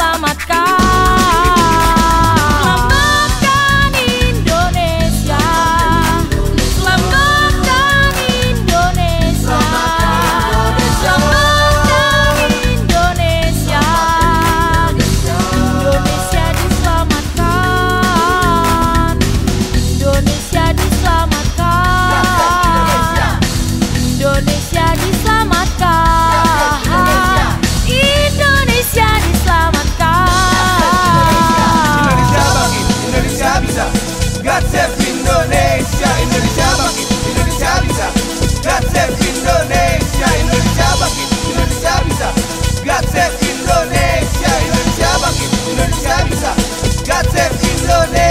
pela macaca. abandoné.